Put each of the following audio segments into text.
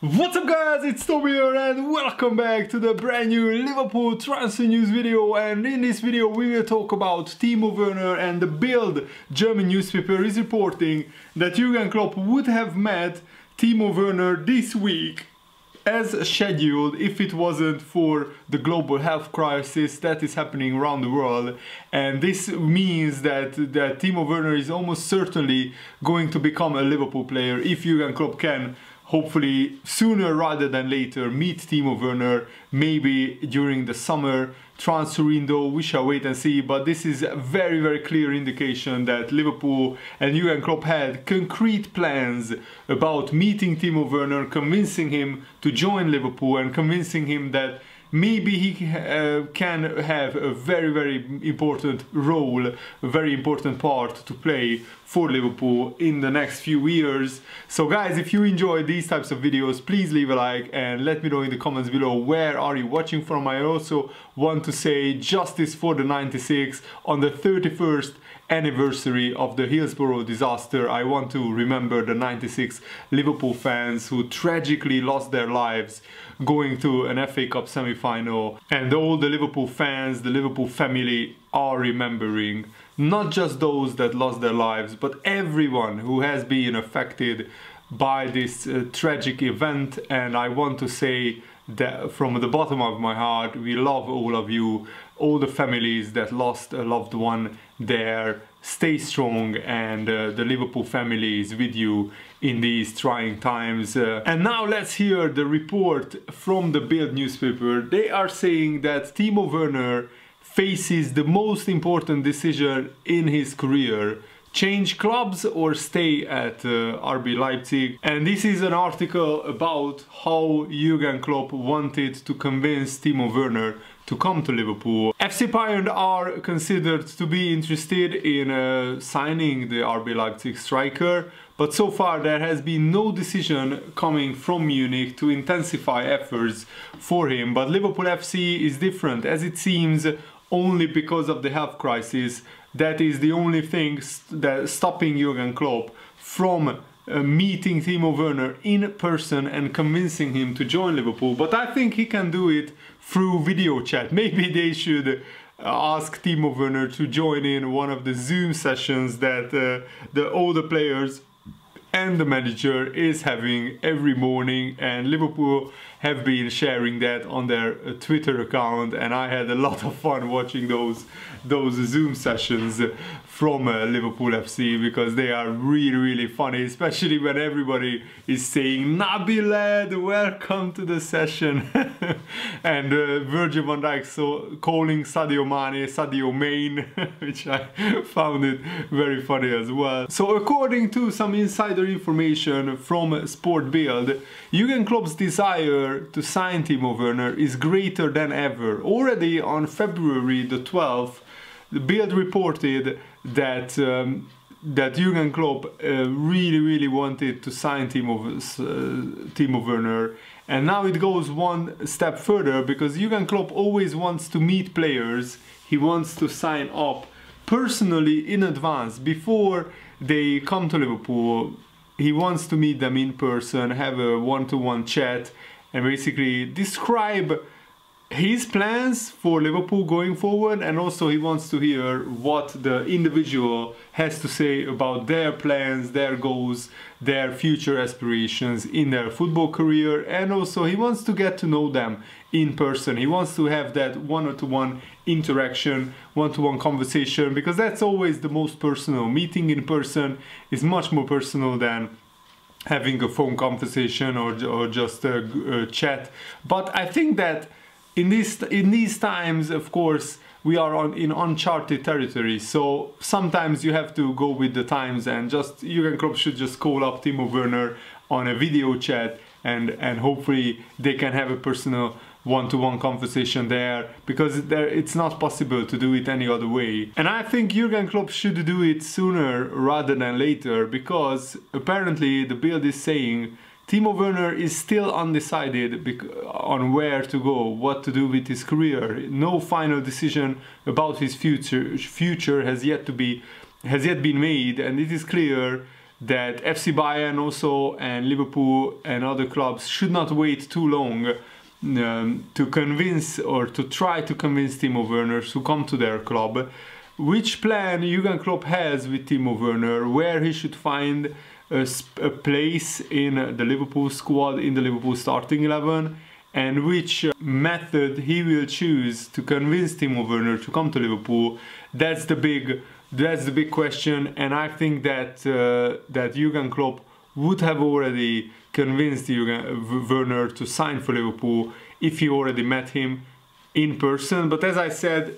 What's up guys, it's Toby here and welcome back to the brand new Liverpool transfer news video. And in this video we will talk about Timo Werner and the Bild German newspaper is reporting that Jurgen Klopp would have met Timo Werner this week as scheduled if it wasn't for the global health crisis that is happening around the world. And this means that that Timo Werner is almost certainly going to become a Liverpool player if Jurgen Klopp can hopefully sooner rather than later meet Timo Werner maybe during the summer. Transfer window we shall wait and see but this is a very very clear indication that Liverpool and Jurgen Klopp had concrete plans about meeting Timo Werner convincing him to join Liverpool and convincing him that maybe he uh, can have a very very important role a very important part to play for Liverpool in the next few years. So guys if you enjoy these types of videos please leave a like and let me know in the comments below where are you watching from. I also want to say justice for the 96 on the 31st anniversary of the Hillsborough disaster, I want to remember the 96 Liverpool fans who tragically lost their lives going to an FA Cup semi-final. And all the Liverpool fans, the Liverpool family are remembering not just those that lost their lives but everyone who has been affected by this uh, tragic event. And I want to say that from the bottom of my heart we love all of you all the families that lost a loved one there. Stay strong and uh, the Liverpool family is with you in these trying times uh, and now let's hear the report from the Bild newspaper. They are saying that Timo Werner faces the most important decision in his career. Change clubs or stay at uh, RB Leipzig. And this is an article about how Jurgen Klopp wanted to convince Timo Werner to come to Liverpool. FC Bayern are considered to be interested in uh, signing the RB Leipzig striker, but so far there has been no decision coming from Munich to intensify efforts for him. But Liverpool FC is different as it seems only because of the health crisis that is the only thing st that stopping Jurgen Klopp from uh, meeting Timo Werner in person and convincing him to join Liverpool. But I think he can do it through video chat. Maybe they should uh, ask Timo Werner to join in one of the Zoom sessions that uh, the older players and the manager is having every morning and Liverpool have been sharing that on their uh, Twitter account and I had a lot of fun watching those those Zoom sessions from uh, Liverpool FC because they are really really funny especially when everybody is saying Naby lad welcome to the session. And uh, Virgil van Dijk so calling Sadio Mane Sadio Main which I found it very funny as well. So according to some insider information from Sport Bild Jurgen Klopp's desire to sign Timo Werner is greater than ever. Already on February the 12th, the Bild reported that um, that Jurgen Klopp uh, really really wanted to sign Timo, uh, Timo Werner. And now it goes one step further because Jurgen Klopp always wants to meet players. He wants to sign up personally in advance. Before they come to Liverpool he wants to meet them in person have a one-to-one -one chat and basically describe his plans for Liverpool going forward and also he wants to hear what the individual has to say about their plans, their goals, their future aspirations in their football career and also he wants to get to know them in person. He wants to have that one-to-one -one interaction, one-to-one -one conversation because that's always the most personal. Meeting in person is much more personal than having a phone conversation or, or just a, a chat. But I think that in these in these times, of course, we are on, in uncharted territory. So sometimes you have to go with the times and just Jurgen Klopp should just call up Timo Werner on a video chat and and hopefully they can have a personal one-to-one conversation there because there it's not possible to do it any other way. And I think Jurgen Klopp should do it sooner rather than later because apparently the Bild is saying Timo Werner is still undecided on where to go, what to do with his career. No final decision about his future future has yet to be has yet been made and it is clear that FC Bayern also and Liverpool and other clubs should not wait too long um, to convince or to try to convince Timo Werner to come to their club. Which plan Jurgen Klopp has with Timo Werner, where he should find a, a place in the Liverpool squad, in the Liverpool starting 11, and which method he will choose to convince Timo Werner to come to Liverpool. That's the big that's the big question, and I think that uh, that Jurgen Klopp would have already convinced Jurgen Werner to sign for Liverpool if he already met him in person. But as I said,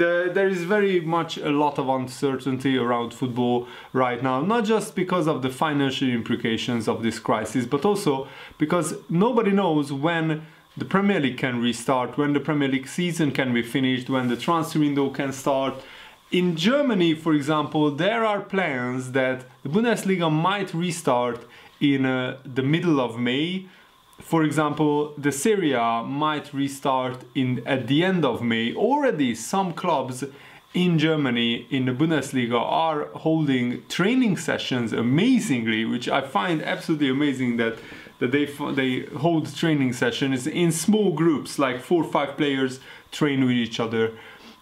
the, there is very much a lot of uncertainty around football right now, not just because of the financial implications of this crisis, but also because nobody knows when the Premier League can restart, when the Premier League season can be finished, when the transfer window can start. In Germany, for example, there are plans that the Bundesliga might restart in uh, the middle of May. For example, the Serie might restart in at the end of May. Already some clubs in Germany in the Bundesliga are holding training sessions amazingly, which I find absolutely amazing that that they they hold training sessions in small groups like four or five players train with each other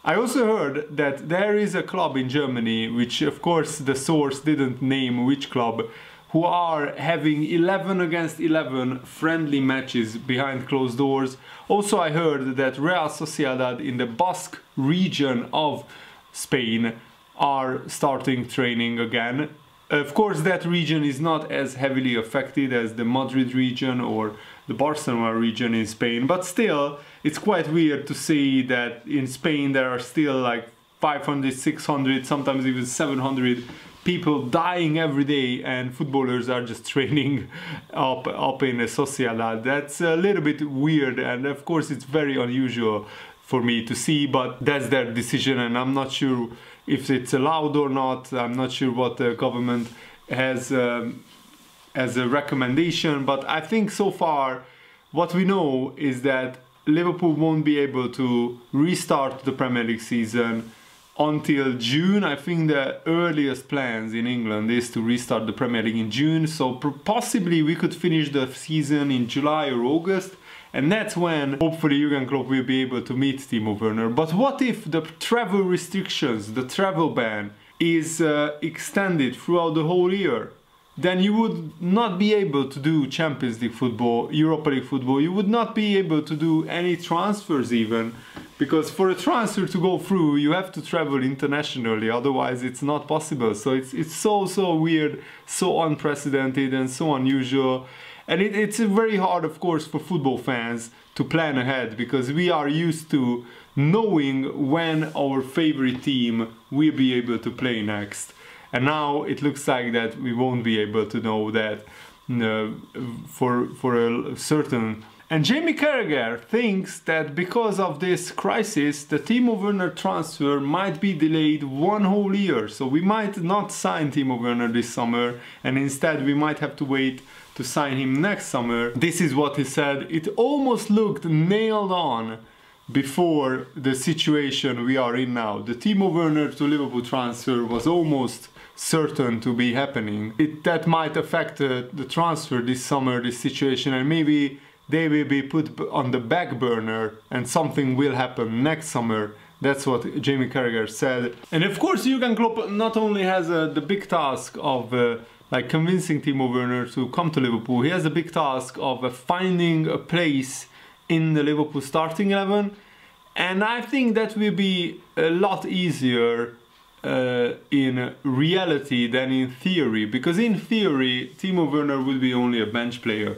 I also heard that there is a club in Germany, which of course the source didn't name which club, who are having 11 against 11 friendly matches behind closed doors. Also I heard that Real Sociedad in the Basque region of Spain are starting training again. Of course that region is not as heavily affected as the Madrid region or the Barcelona region in Spain, but still it's quite weird to see that in Spain there are still like 500, 600, sometimes even 700 people dying every day and footballers are just training up up in a Sociedad. That's a little bit weird and of course it's very unusual for me to see but that's their decision and I'm not sure if it's allowed or not. I'm not sure what the government has um, as a recommendation but I think so far what we know is that Liverpool won't be able to restart the Premier League season until June. I think the earliest plans in England is to restart the Premier League in June. So possibly we could finish the season in July or August. And that's when hopefully Jurgen Klopp will be able to meet Timo Werner. But what if the travel restrictions, the travel ban, is uh, extended throughout the whole year? then you would not be able to do Champions League football, Europa League football. You would not be able to do any transfers even, because for a transfer to go through, you have to travel internationally. Otherwise, it's not possible. So it's it's so so weird, so unprecedented, and so unusual. And it, it's very hard, of course, for football fans to plan ahead because we are used to knowing when our favorite team will be able to play next and now it looks like that we won't be able to know that Uh, for for a certain and Jamie Carragher thinks that because of this crisis, the Timo Werner transfer might be delayed one whole year. So we might not sign Timo Werner this summer and instead we might have to wait to sign him next summer. This is what he said. It almost looked nailed on before the situation we are in now. The Timo Werner to Liverpool transfer was almost certain to be happening. It, that might affect uh, the transfer this summer, this situation, and maybe they will be put on the back burner and something will happen next summer. That's what Jamie Carragher said. And of course, Jurgen Klopp not only has uh, the big task of uh, like convincing Timo Werner to come to Liverpool, he has a big task of uh, finding a place in the Liverpool starting 11 and I think that will be a lot easier uh, in reality than in theory because in theory Timo Werner will be only a bench player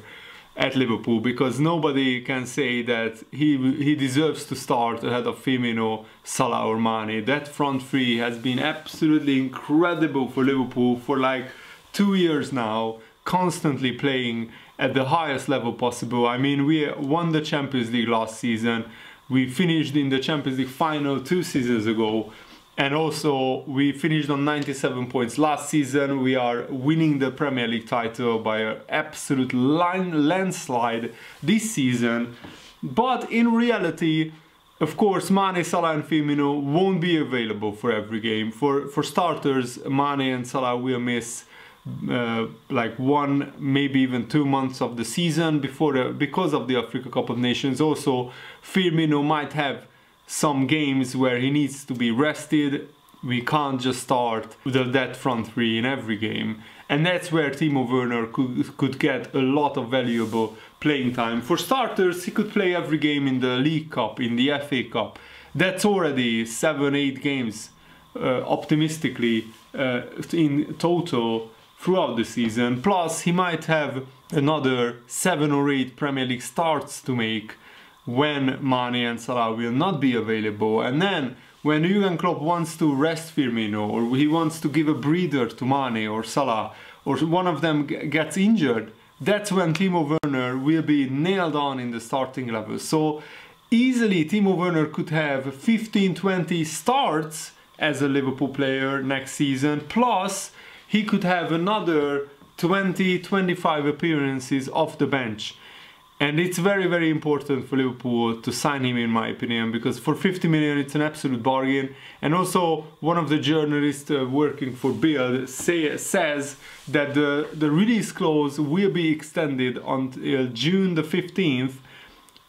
at Liverpool because nobody can say that he he deserves to start ahead of Firmino, Salah or Mane. That front three has been absolutely incredible for Liverpool for like two years now, constantly playing at the highest level possible. I mean, we won the Champions League last season. We finished in the Champions League final two seasons ago and also we finished on 97 points last season. We are winning the Premier League title by an absolute line landslide this season. But in reality of course Mane, Salah and Firmino won't be available for every game. For for starters Mane and Salah will miss uh, like one, maybe even two months of the season before because of the Africa Cup of Nations. Also, Firmino might have some games where he needs to be rested. We can't just start with that front three in every game. And that's where Timo Werner could, could get a lot of valuable playing time. For starters, he could play every game in the League Cup, in the FA Cup. That's already seven, eight games uh, optimistically uh, in total throughout the season. Plus, he might have another seven or eight Premier League starts to make when Mane and Salah will not be available. And then when Jurgen Klopp wants to rest Firmino or he wants to give a breather to Mane or Salah or one of them gets injured, that's when Timo Werner will be nailed on in the starting level. So easily Timo Werner could have 15-20 starts as a Liverpool player next season plus he could have another 20-25 appearances off the bench and it's very, very important for Liverpool to sign him, in my opinion, because for 50 million it's an absolute bargain. And also, one of the journalists uh, working for Bild say, says that the, the release clause will be extended until June the 15th.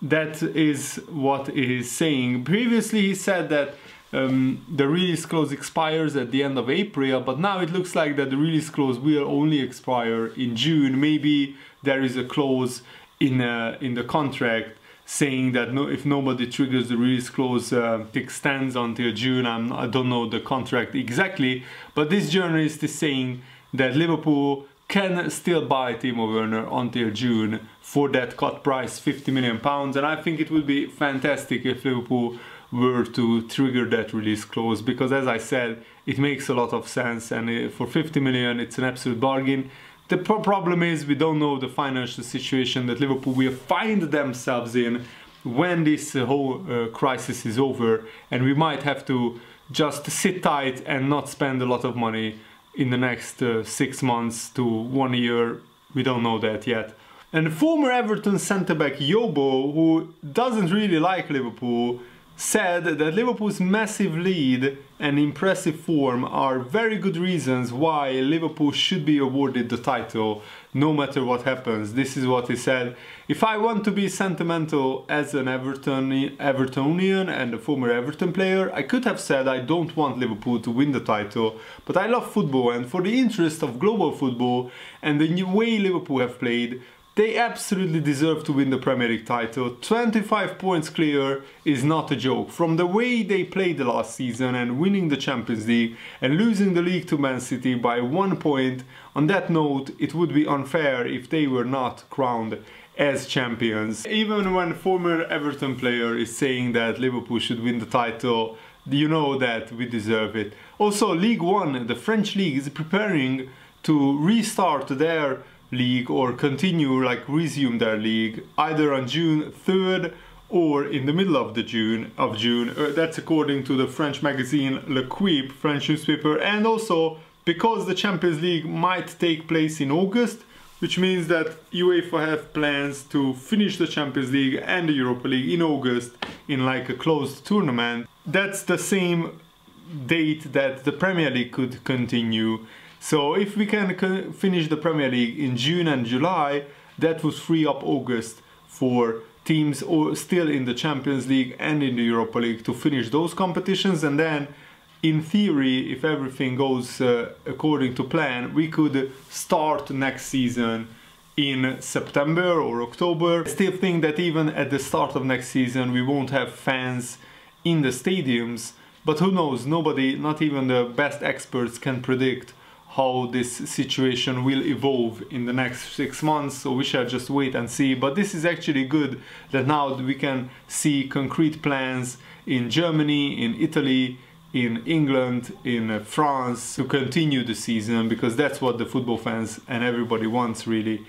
That is what he is saying. Previously, he said that um, the release clause expires at the end of April, but now it looks like that the release clause will only expire in June. Maybe there is a clause in uh, in the contract saying that no, if nobody triggers the release clause, uh, extends until June. I'm, I don't know the contract exactly, but this journalist is saying that Liverpool can still buy Timo Werner until June for that cut price, 50 million pounds. And I think it would be fantastic if Liverpool were to trigger that release clause because as I said, it makes a lot of sense and uh, for 50 million, it's an absolute bargain. The problem is we don't know the financial situation that Liverpool will find themselves in when this whole uh, crisis is over and we might have to just sit tight and not spend a lot of money in the next uh, six months to one year. We don't know that yet. And former Everton centre-back Yobo, who doesn't really like Liverpool, said that Liverpool's massive lead and impressive form are very good reasons why Liverpool should be awarded the title no matter what happens. This is what he said. If I want to be sentimental as an Everton Evertonian and a former Everton player, I could have said I don't want Liverpool to win the title, but I love football and for the interest of global football and the way Liverpool have played, they absolutely deserve to win the Premier League title. 25 points clear is not a joke. From the way they played the last season and winning the Champions League and losing the league to Man City by one point, on that note, it would be unfair if they were not crowned as champions. Even when former Everton player is saying that Liverpool should win the title, you know that we deserve it. Also, League One, the French league, is preparing to restart their league or continue like resume their league either on June 3rd or in the middle of the June of June. Uh, that's according to the French magazine Le L'Equipe, French newspaper, and also because the Champions League might take place in August, which means that UEFA have plans to finish the Champions League and the Europa League in August in like a closed tournament. That's the same date that the Premier League could continue so if we can finish the Premier League in June and July, that would free up August for teams still in the Champions League and in the Europa League to finish those competitions. And then in theory if everything goes uh, according to plan we could start next season in September or October. I still think that even at the start of next season we won't have fans in the stadiums. But who knows? Nobody not even the best experts can predict how this situation will evolve in the next six months. So we shall just wait and see. But this is actually good that now we can see concrete plans in Germany in Italy in England in France to continue the season because that's what the football fans and everybody wants really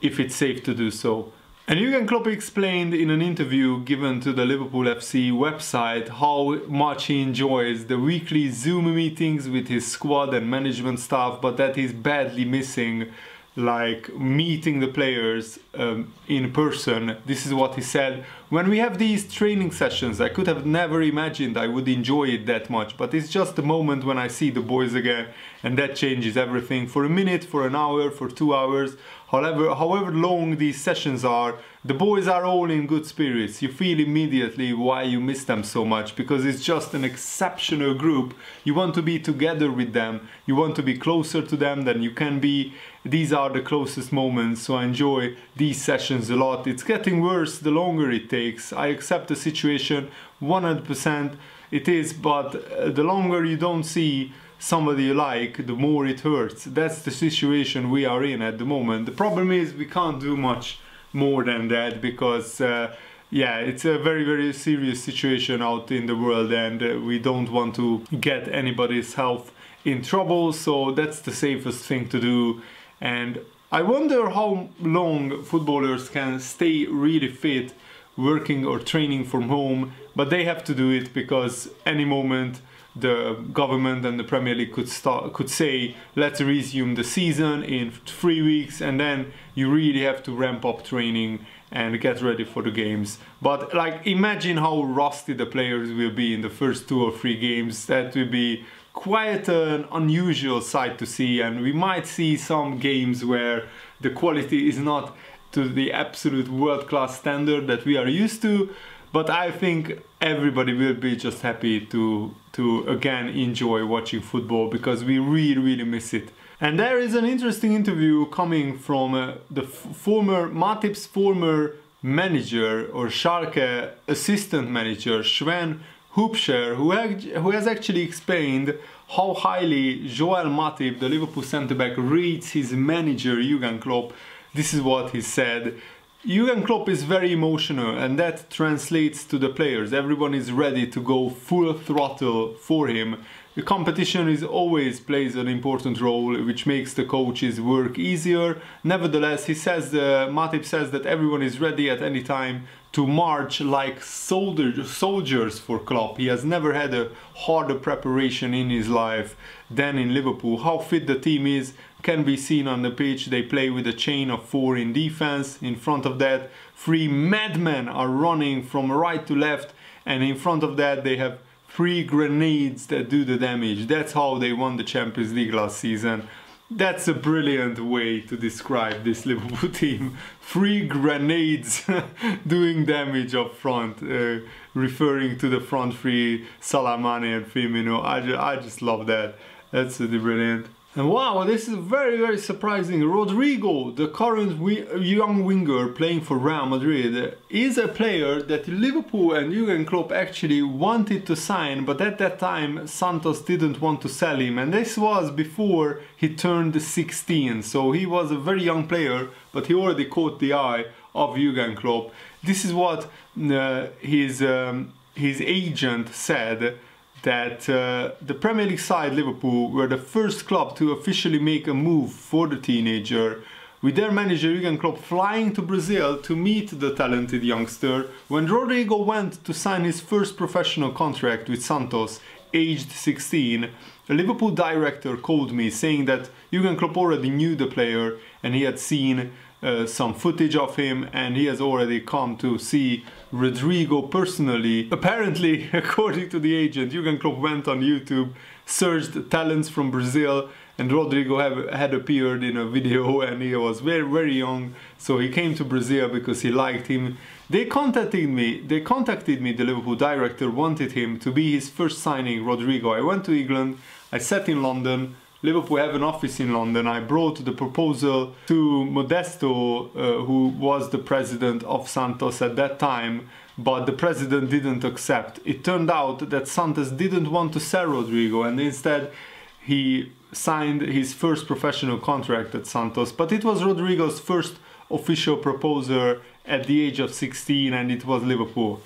if it's safe to do so and Jurgen Klopp explained in an interview given to the Liverpool FC website how much he enjoys the weekly Zoom meetings with his squad and management staff, but that he's badly missing like meeting the players um, in person. This is what he said. When we have these training sessions, I could have never imagined I would enjoy it that much, but it's just the moment when I see the boys again and that changes everything. For a minute, for an hour, for two hours, however, however long these sessions are, the boys are all in good spirits. You feel immediately why you miss them so much because it's just an exceptional group. You want to be together with them, you want to be closer to them than you can be. These are the closest moments, so I enjoy these sessions a lot. It's getting worse the longer it takes. I accept the situation 100%. It is, but uh, the longer you don't see somebody you like, the more it hurts. That's the situation we are in at the moment. The problem is we can't do much more than that because uh, yeah, it's a very, very serious situation out in the world and uh, we don't want to get anybody's health in trouble. So that's the safest thing to do. And I wonder how long footballers can stay really fit working or training from home, but they have to do it because any moment the government and the Premier League could start could say let's resume the season in three weeks and then you really have to ramp up training and get ready for the games. But like imagine how rusty the players will be in the first two or three games. That will be quite an unusual sight to see and we might see some games where the quality is not to the absolute world-class standard that we are used to but I think everybody will be just happy to to again enjoy watching football because we really really miss it. And there is an interesting interview coming from uh, the former Matip's former manager or Schalke assistant manager Sven Hubscher who, who has actually explained how highly Joel Matip, the Liverpool centre-back, rates his manager Jurgen Klopp. This is what he said. Jurgen Klopp is very emotional and that translates to the players. Everyone is ready to go full throttle for him. The competition is always plays an important role which makes the coaches work easier. Nevertheless, he says, uh, Matip says that everyone is ready at any time to march like soldier, soldiers for Klopp. He has never had a harder preparation in his life than in Liverpool. How fit the team is can be seen on the pitch. They play with a chain of four in defense. In front of that, three madmen are running from right to left. And in front of that, they have three grenades that do the damage. That's how they won the Champions League last season. That's a brilliant way to describe this Liverpool team. Three grenades doing damage up front, uh, referring to the front three, Salah, Mane and Firmino. I, ju I just love that. That's really brilliant. And wow, this is very, very surprising. Rodrygo, the current young winger playing for Real Madrid, is a player that Liverpool and Jurgen Klopp actually wanted to sign, but at that time Santos didn't want to sell him. And this was before he turned 16, so he was a very young player, but he already caught the eye of Jurgen Klopp. This is what uh, his, um, his agent said that uh, the Premier League side Liverpool were the first club to officially make a move for the teenager with their manager Jurgen Klopp flying to Brazil to meet the talented youngster when Rodrygo went to sign his first professional contract with Santos aged 16 a Liverpool director called me saying that Jurgen Klopp already knew the player and he had seen uh, some footage of him and he has already come to see Rodrygo personally. Apparently, according to the agent, Jurgen Klopp went on YouTube, searched talents from Brazil and Rodrygo have, had appeared in a video and he was very very young. So he came to Brazil because he liked him. They contacted me they contacted me the Liverpool director wanted him to be his first signing Rodrygo. I went to England I sat in London Liverpool have an office in London. I brought the proposal to Modesto, uh, who was the president of Santos at that time, but the president didn't accept. It turned out that Santos didn't want to sell Rodrygo and instead he signed his first professional contract at Santos. But it was Rodrygo's first official proposal at the age of 16 and it was Liverpool.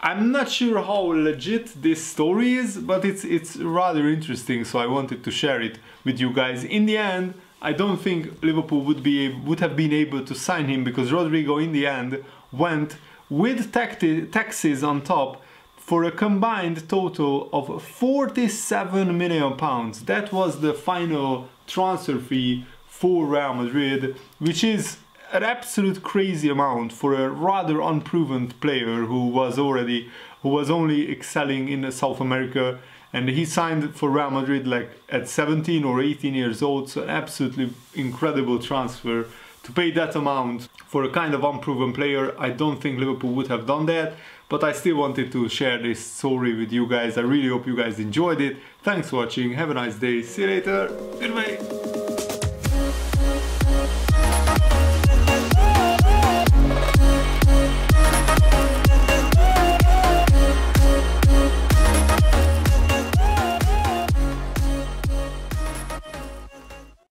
I'm not sure how legit this story is, but it's it's rather interesting, so I wanted to share it with you guys. In the end, I don't think Liverpool would be would have been able to sign him because Rodrygo, in the end went with taxes on top for a combined total of 47 million pounds. That was the final transfer fee for Real Madrid, which is an absolute crazy amount for a rather unproven player who was already who was only excelling in South America. And he signed for Real Madrid like at 17 or 18 years old. So an absolutely incredible transfer. To pay that amount for a kind of unproven player I don't think Liverpool would have done that. But I still wanted to share this story with you guys. I really hope you guys enjoyed it. Thanks for watching. Have a nice day. See you later. Goodbye